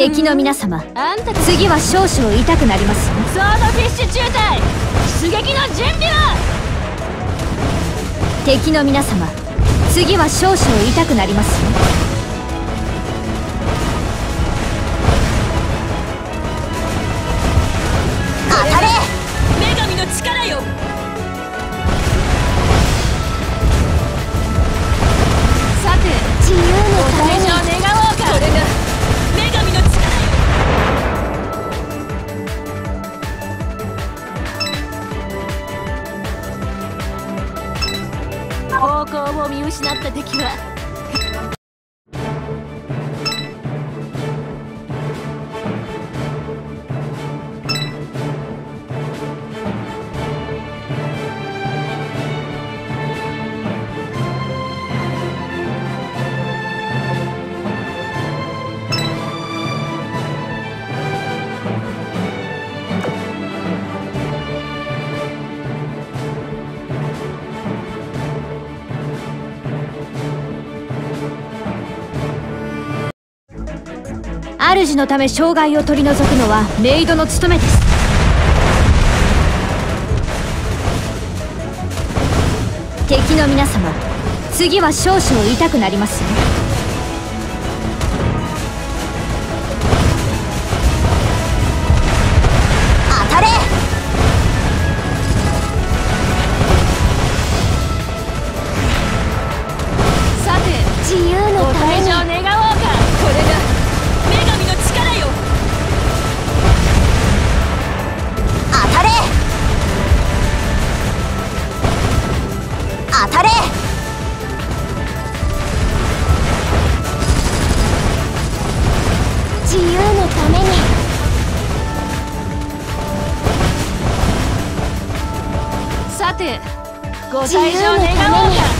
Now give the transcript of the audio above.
敵の皆様あんた次は少々痛くなります。ードフィッシュ中隊出撃の準備は。敵の皆様次は少々痛くなります。たれ。女神の力よ。さて自由の向を見失った敵は主のため障害を取り除くのはメイドの務めです。敵の皆様次は少々痛くなりますよさてご退場願おうか。